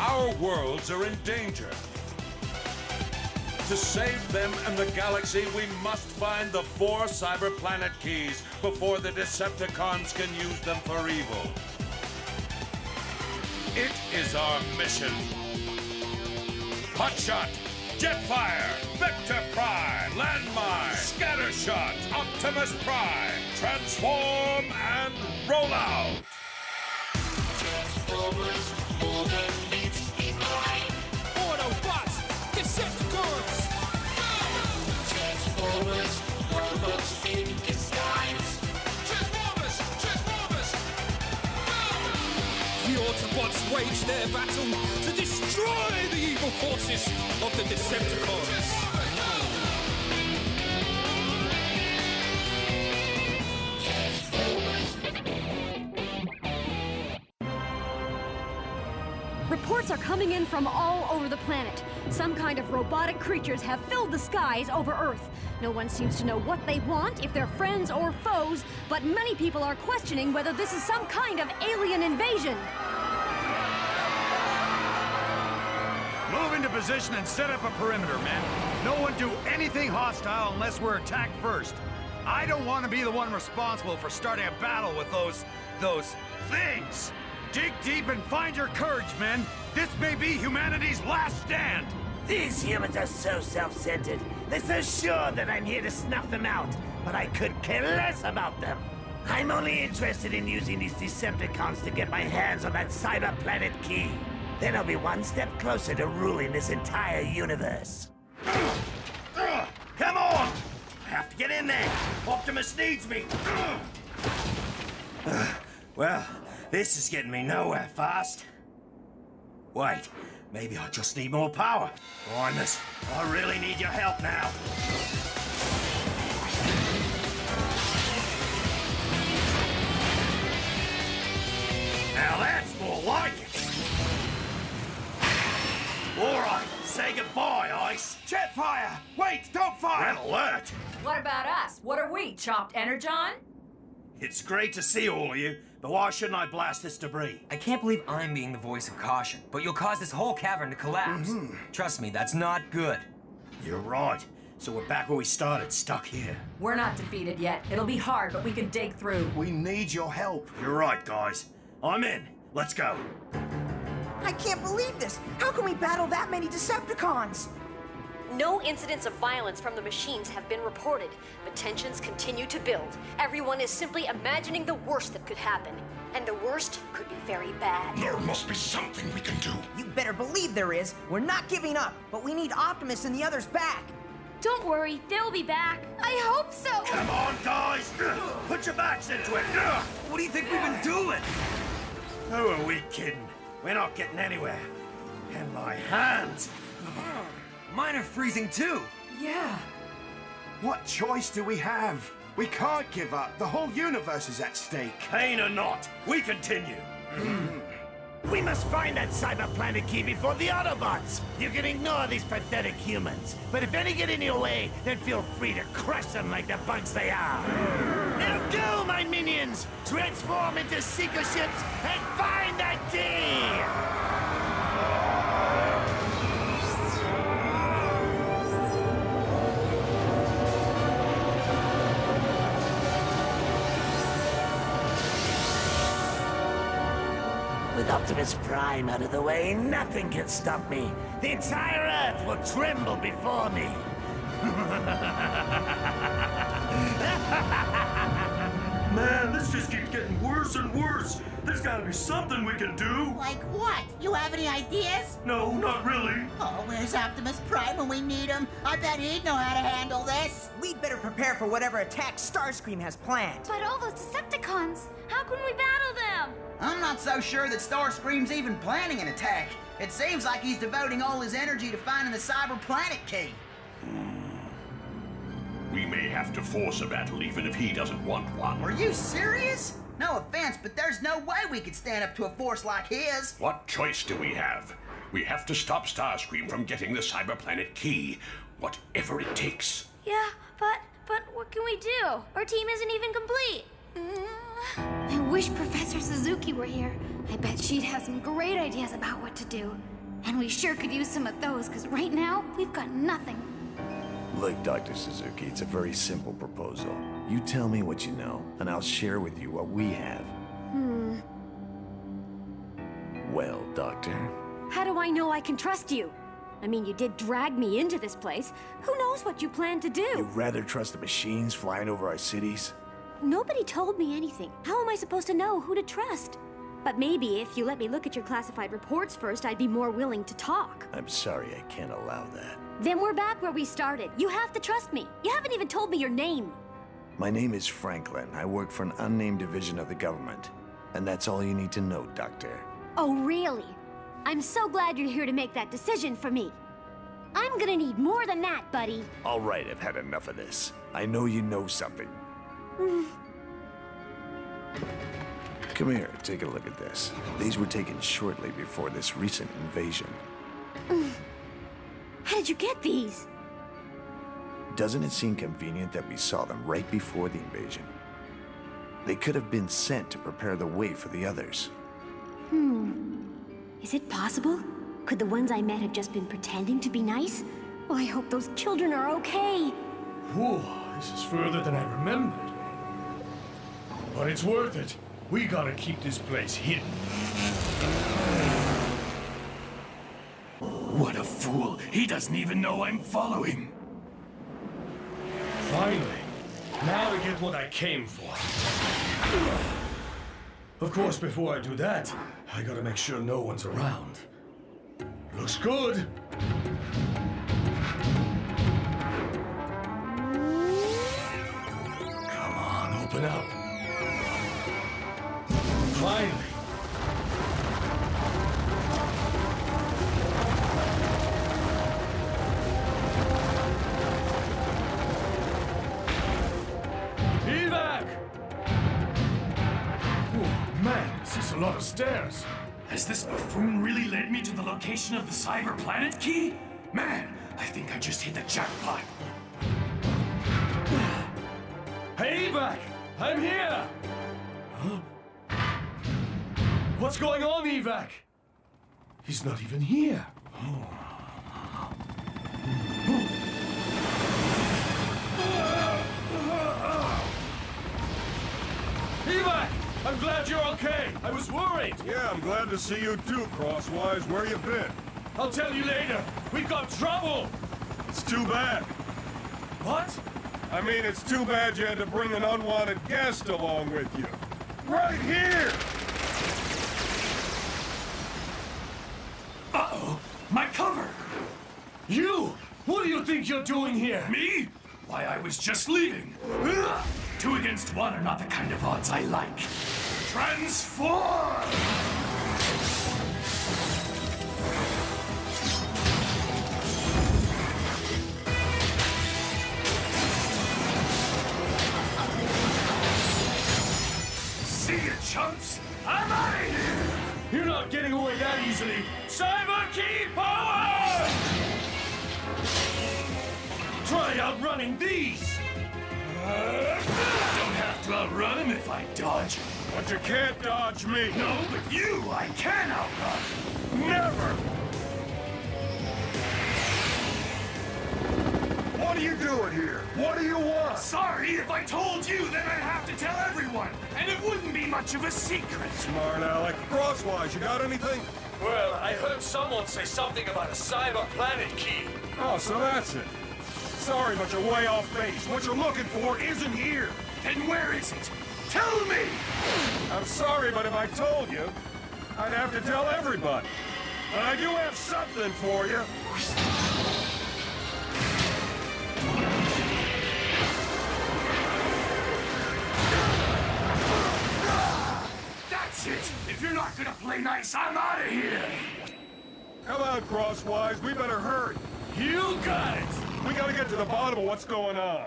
Our worlds are in danger. To save them and the galaxy, we must find the four cyber planet keys before the Decepticons can use them for evil. It is our mission. Hotshot, Jetfire, Vector Prime, Landmine, Scattershot, Optimus Prime, Transform and Roll Out! Autobots, Wage their battle to destroy the evil forces of the Decepticons. Reports are coming in from all over the planet. Some kind of robotic creatures have filled the skies over Earth. No one seems to know what they want, if they're friends or foes, but many people are questioning whether this is some kind of alien invasion. Position and set up a perimeter, men. No one do anything hostile unless we're attacked first. I don't want to be the one responsible for starting a battle with those... those things. Dig deep and find your courage, men. This may be humanity's last stand. These humans are so self-centered. They're so sure that I'm here to snuff them out, but I could care less about them. I'm only interested in using these Decepticons to get my hands on that cyber planet key. Then I'll be one step closer to ruling this entire universe. Come on! I have to get in there. Optimus needs me. well, this is getting me nowhere fast. Wait, maybe I just need more power. Primus, I really need your help now. Now say goodbye, Ice. Jetfire! Wait, don't fire! Red alert! What about us? What are we, chopped energon? It's great to see all of you, but why shouldn't I blast this debris? I can't believe I'm being the voice of caution, but you'll cause this whole cavern to collapse. Mm-hmm. Trust me, that's not good. You're right. So we're back where we started, stuck here. We're not defeated yet. It'll be hard, but we can dig through. We need your help. You're right, guys. I'm in. Let's go. I can't believe this! How can we battle that many Decepticons? No incidents of violence from the machines have been reported, but tensions continue to build. Everyone is simply imagining the worst that could happen. And the worst could be very bad. There must be something we can do. You better believe there is. We're not giving up, but we need Optimus and the others back. Don't worry, they'll be back. I hope so. Come on, guys! Put your backs into it! What do you think we've been doing? Who are we kidding? We're not getting anywhere. And my hands! Mine are freezing too. Yeah. What choice do we have? We can't give up. The whole universe is at stake. Pain or not, we continue. Hmm. We must find that cyber planet key before the Autobots. You can ignore these pathetic humans, but if any get in your way, then feel free to crush them like the bugs they are. Now go, my minions! Transform into seeker ships and find that key! With Optimus Prime out of the way, nothing can stop me. The entire Earth will tremble before me. worse and worse. There's gotta be something we can do. Like what? You have any ideas? No, not really. Oh, where's Optimus Prime when we need him? I bet he'd know how to handle this. We'd better prepare for whatever attack Starscream has planned. But all those Decepticons, how can we battle them? I'm not so sure that Starscream's even planning an attack. It seems like he's devoting all his energy to finding the cyber planet key. Hmm. We may have to force a battle even if he doesn't want one. Are you serious? No offense, but there's no way we could stand up to a force like his. What choice do we have? We have to stop Starscream from getting the cyber planet key, whatever it takes. Yeah, but but what can we do? Our team isn't even complete. I wish Professor Suzuki were here. I bet she'd have some great ideas about what to do. And we sure could use some of those, because right now, we've got nothing. Look, Dr. Suzuki, it's a very simple proposal. You tell me what you know, and I'll share with you what we have. Hmm. Well, Doctor, How do I know I can trust you? I mean, you did drag me into this place. Who knows what you plan to do? you'd rather trust the machines flying over our cities? Nobody told me anything. How am I supposed to know who to trust? But maybe if you let me look at your classified reports first, I'd be more willing to talk. I'm sorry I can't allow that. Then we're back where we started. You have to trust me. You haven't even told me your name. My name is Franklin. I work for an unnamed division of the government. And that's all you need to know, Doctor. Oh, really? I'm so glad you're here to make that decision for me. I'm gonna need more than that, buddy. All right, I've had enough of this. I know you know something. Hmm. Come here, take a look at this. These were taken shortly before this recent invasion. How did you get these? Doesn't it seem convenient that we saw them right before the invasion? They could have been sent to prepare the way for the others. Hmm. Is it possible? Could the ones I met have just been pretending to be nice? Oh, I hope those children are okay. Whoa, this is further than I remembered. But it's worth it. We gotta keep this place hidden. What a fool! He doesn't even know I'm following. Finally. Now to get what I came for. Of course, before I do that, I gotta make sure no one's around. Looks good. Come on, open up. Finally. This buffoon really led me to the location of the cyber planet key? Man, I think I just hit the jackpot. Hey, Evac! I'm here! Huh? What's going on, Evac? He's not even here. Evac! Glad you're okay. I was worried. Yeah, I'm glad to see you too, Crosswise. Where you been? I'll tell you later. We've got trouble. It's too bad. What? I mean, it's too bad you had to bring an unwanted guest along with you. Right here! Uh-oh, my cover! You! What do you think you're doing here? Me? Why, I was just leaving. Two against one are not the kind of odds I like. Transform! See you, chumps! I'm out of here! You're not getting away that easily. Cyber Key Power! Try outrunning these! Don't have to outrun him if I dodge. But you can't dodge me. No, but you I can outrun. Never! What are you doing here? What do you want? Sorry, if I told you, then I'd have to tell everyone, and it wouldn't be much of a secret. Smart Alec. Crosswise, you got anything? Well, I heard someone say something about a cyber planet key. Oh, so that's it. Sorry, but you're way off base. What you're looking for isn't here. Then where is it? Tell me! I'm sorry, but if I told you, I'd have to tell everybody. But I do have something for you. That's it! If you're not gonna play nice, I'm out of here! Come on, Crosswise. We better hurry. You got it! We gotta get to the bottom of what's going on.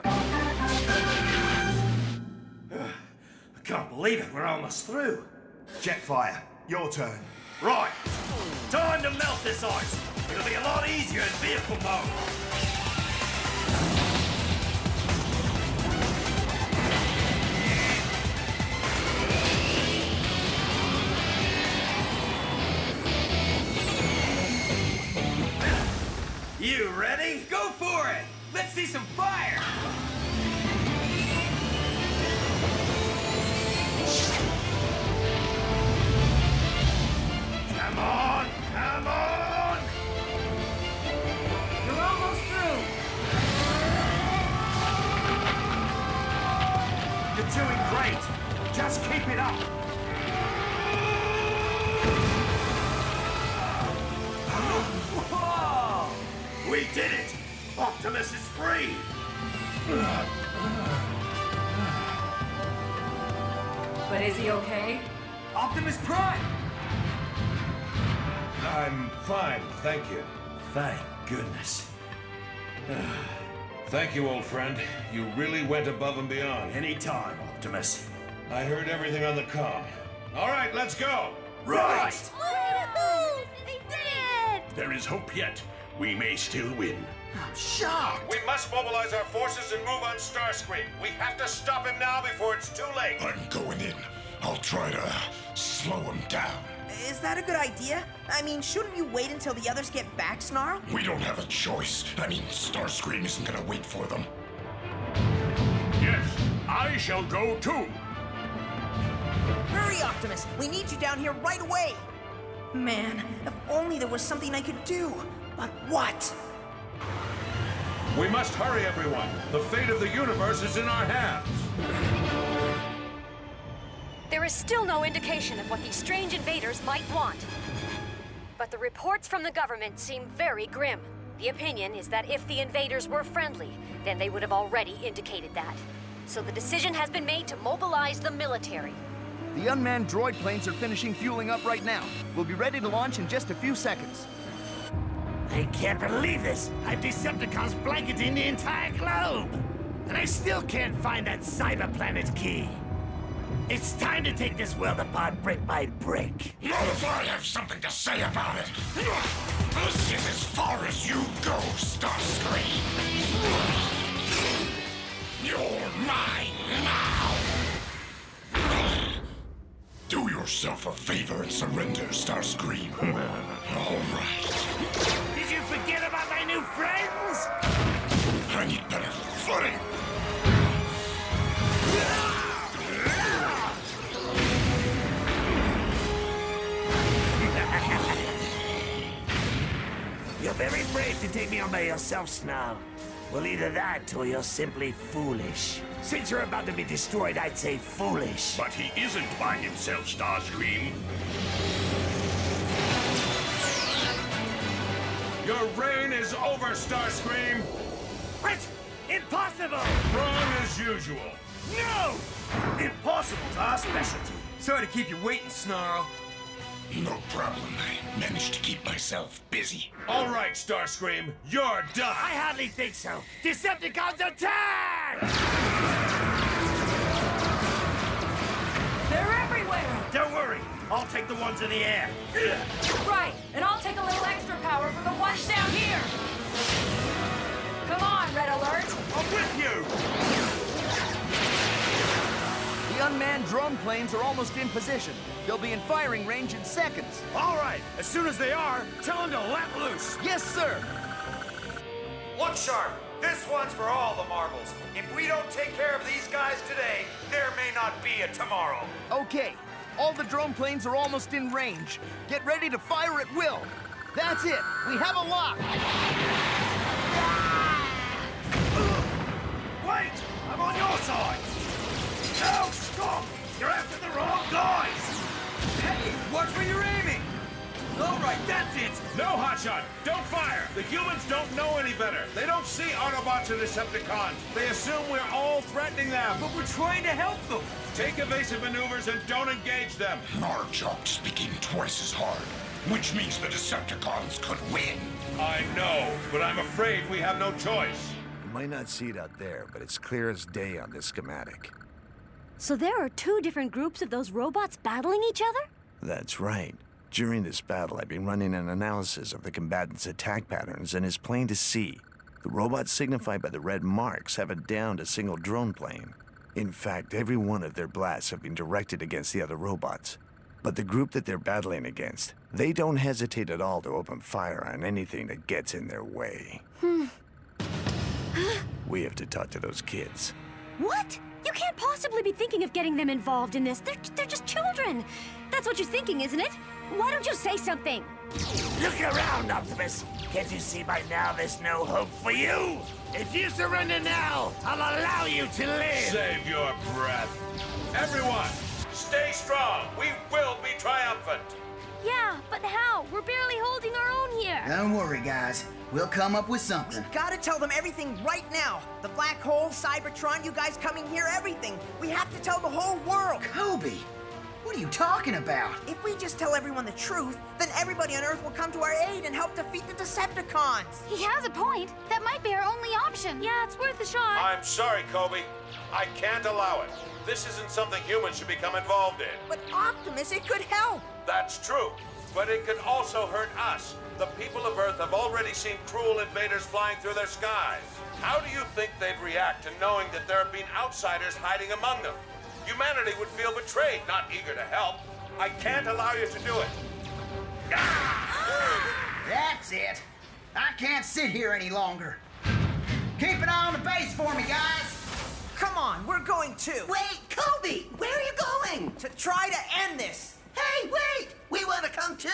Can't believe it, we're almost through. Jetfire, your turn. Right, time to melt this ice. It'll be a lot easier in vehicle mode. You ready? Go for it! Let's see some fire! Come on! You're almost through. You're doing great. Just keep it up. Whoa! We did it! Optimus is free! But is he okay? Optimus Prime! I'm fine, thank you. Thank goodness. Thank you, old friend. You really went above and beyond. Anytime, Optimus. I heard everything on the comm. All right, let's go. Right! They did it! There is hope yet. We may still win. I'm shocked. We must mobilize our forces and move on Starscream. We have to stop him now before it's too late. I'm going in. I'll try to slow him down. Is that a good idea? I mean, shouldn't you wait until the others get back, Snarl? We don't have a choice. I mean, Starscream isn't gonna wait for them. Yes, I shall go too. Hurry, Optimus! We need you down here right away! Man, if only there was something I could do. But what? We must hurry, everyone. The fate of the universe is in our hands. There is still no indication of what these strange invaders might want. But the reports from the government seem very grim. The opinion is that if the invaders were friendly, then they would have already indicated that. So the decision has been made to mobilize the military. The unmanned droid planes are finishing fueling up right now. We'll be ready to launch in just a few seconds. I can't believe this! I've Decepticons blanketing the entire globe! And I still can't find that cyber planet key! It's time to take this world apart brick by brick! Not if I have something to say about it! This is as far as you go, Starscream! You're mine now! Do yourself a favor and surrender, Starscream. All right. Did you forget You're very brave to take me on by yourself, Snarl. Well, either that or you're simply foolish. Since you're about to be destroyed, I'd say foolish. But he isn't by himself, Starscream. Your reign is over, Starscream. What? Impossible! Wrong as usual. No! Impossible's our specialty. Sorry to keep you waiting, Snarl. No problem. I managed to keep myself busy. All right, Starscream, you're done. I hardly think so. Decepticons attack! They're everywhere! Don't worry. I'll take the ones in the air. Right, and I'll take a little extra power for the ones down here! Come on, Red Alert! I'm with you! The unmanned drone planes are almost in position. They'll be in firing range in seconds. All right, as soon as they are, tell them to let loose. Yes, sir. Look sharp. This one's for all the marbles. If we don't take care of these guys today, there may not be a tomorrow. Okay. All the drone planes are almost in range. Get ready to fire at will. That's it. We have a lock. Wait! I'm on your side! No, stop! You're after the wrong guys! Hey, watch where you're aiming! All right, that's it! No, Hotshot! Don't fire! The humans don't know any better. They don't see Autobots and Decepticons. They assume we're all threatening them. But we're trying to help them! Take evasive maneuvers and don't engage them. Marjok speaking twice as hard, which means the Decepticons could win. I know, but I'm afraid we have no choice. You might not see it out there, but it's clear as day on this schematic. So there are two different groups of those robots battling each other? That's right. During this battle, I've been running an analysis of the combatants' attack patterns, and it's plain to see. The robots signified by the red marks haven't downed a single drone plane. In fact, every one of their blasts have been directed against the other robots. But the group that they're battling against, they don't hesitate at all to open fire on anything that gets in their way. Hmm. We have to talk to those kids. What? You can't possibly be thinking of getting them involved in this. They're, they're just children. That's what you're thinking, isn't it? Why don't you say something? Look around, Optimus. Can't you see by now there's no hope for you? If you surrender now, I'll allow you to live. Save your breath. Everyone, stay strong. We will be triumphant. Yeah, but how? We're barely holding our own here. Don't worry, guys. We'll come up with something. Gotta tell them everything right now. The black hole, Cybertron, you guys coming here, everything. We have to tell the whole world. Coby, what are you talking about? If we just tell everyone the truth, then everybody on Earth will come to our aid and help defeat the Decepticons. He has a point. That might be our only option. Yeah, it's worth a shot. I'm sorry, Coby. I can't allow it. This isn't something humans should become involved in. But Optimus, it could help. That's true. But it could also hurt us. The people of Earth have already seen cruel invaders flying through their skies. How do you think they'd react to knowing that there have been outsiders hiding among them? Humanity would feel betrayed, not eager to help. I can't allow you to do it. That's it. I can't sit here any longer. Keep an eye on the base for me, guys. Come on, we're going too. Wait, Coby, where are you going? To try to end this. Hey, wait! We want to come too.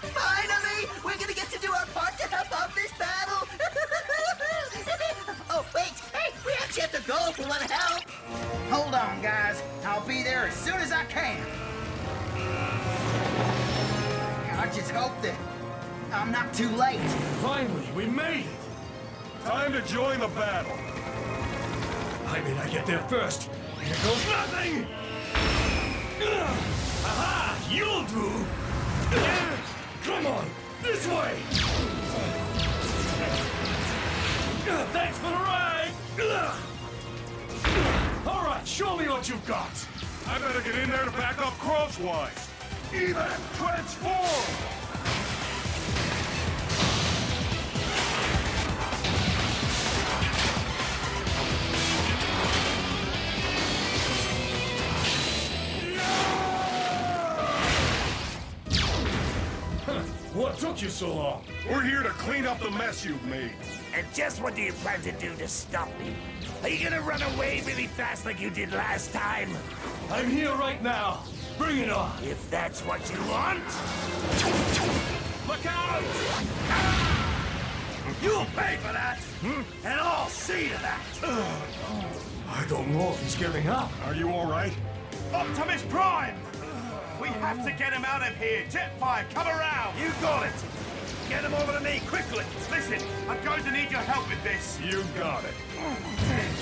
Finally, we're gonna get to do our part to help out this battle. oh, wait, hey, we actually have to go if we want to help. Hold on, guys. I'll be there as soon as I can. I just hope that I'm not too late. Finally, we made it! Time to join the battle. I mean, I get there first. Here goes nothing! Aha! You'll do! Come on, this way! Thanks for the ride! All right, show me what you've got. I better get in there to back up Crosswise. Even transform! Took you so long? We're here to clean up the mess you've made. And just what do you plan to do to stop me? Are you gonna run away really fast like you did last time? I'm here right now. Bring it on. If that's what you want. Look out! Ah! You'll pay for that! Hmm? And I'll see to that! I don't know if he's giving up. Are you all right? Optimus Prime! We have to get him out of here! Jetfire, come around! You got it! Get him over to me, quickly! Listen, I'm going to need your help with this! You got it.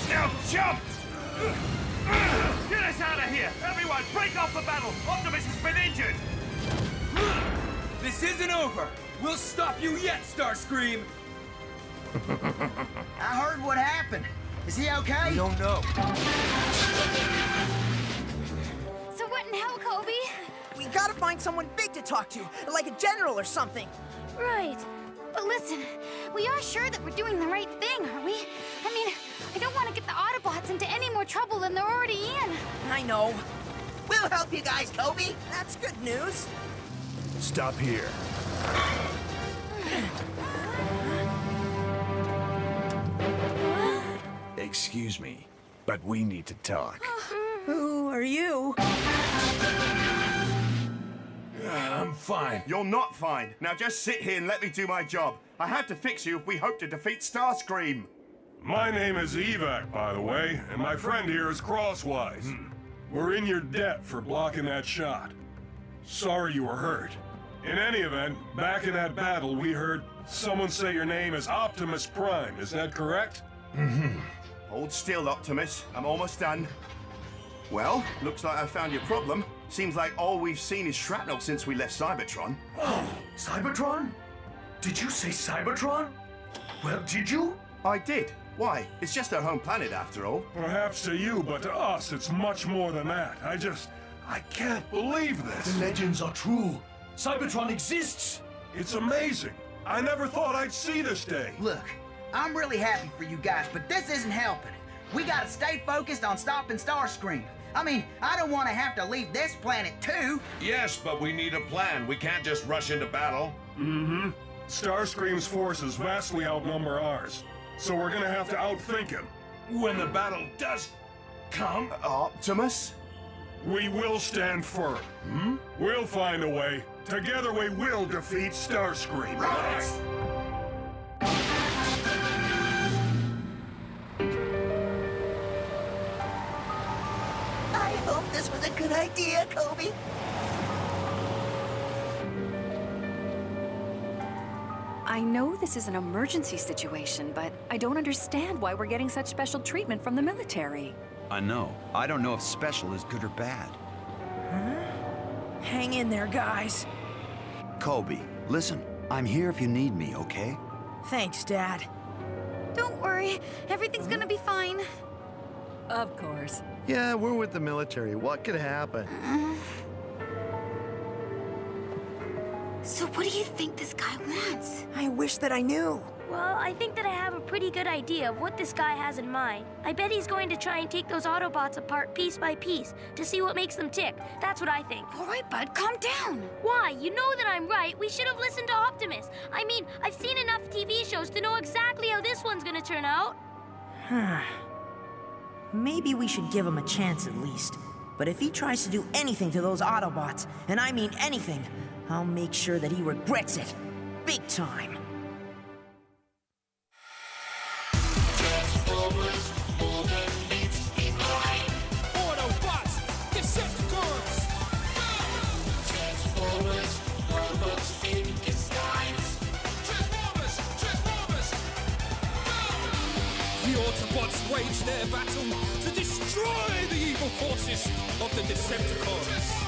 Now jump! Get us out of here! Everyone, break off the battle! Optimus has been injured! This isn't over! We'll stop you yet, Starscream! I heard what happened. Is he okay? We don't know. So what in hell, Coby? We gotta find someone big to talk to, like a general or something. Right. But listen, we are sure that we're doing the right thing, are we? I mean, I don't want to get the Autobots into any more trouble than they're already in. I know. We'll help you guys, Coby. That's good news. Stop here. Excuse me, but we need to talk. Who are you? I'm fine. You're not fine. Now just sit here and let me do my job. I have to fix you if we hope to defeat Starscream. My name is Evac, by the way, and my friend here is Crosswise. We're in your debt for blocking that shot. Sorry you were hurt. In any event, back in that battle, we heard someone say your name is Optimus Prime. Is that correct? Mm-hmm. Hold still, Optimus. I'm almost done. Well, looks like I found your problem. Seems like all we've seen is shrapnel since we left Cybertron. Oh, Cybertron? Did you say Cybertron? Well, did you? I did. Why? It's just our home planet after all. Perhaps to you, but to us, it's much more than that. I just. I can't believe this. The legends are true. Cybertron exists. It's amazing. I never thought I'd see this day. Look, I'm really happy for you guys, but this isn't helping. We gotta stay focused on stopping Starscream. I mean, I don't want to have to leave this planet too. Yes, but we need a plan. We can't just rush into battle. Mm-hmm. Starscream's forces vastly outnumber ours. so we're gonna have to outthink him. When the battle does come... Optimus? We will stand firm. Hmm? We'll find a way. Together we will defeat Starscream. I Coby. I know this is an emergency situation, but I don't understand why we're getting such special treatment from the military. I know. I don't know if special is good or bad. Hang in there, guys. Coby, listen. I'm here if you need me, okay? Thanks, Dad. Don't worry, everything's gonna be fine. Of course. Yeah, we're with the military. What could happen? Uh-huh. So what do you think this guy wants? I wish that I knew. Well, I think that I have a pretty good idea of what this guy has in mind. I bet he's going to try and take those Autobots apart piece by piece to see what makes them tick. That's what I think. All right, bud, calm down. Why? You know that I'm right. We should have listened to Optimus. I mean, I've seen enough TV shows to know exactly how this one's gonna turn out. Maybe we should give him a chance at least. But if he tries to do anything to those Autobots, and I mean anything, I'll make sure that he regrets it. Big time. Wage their battle to destroy the evil forces of the Decepticons.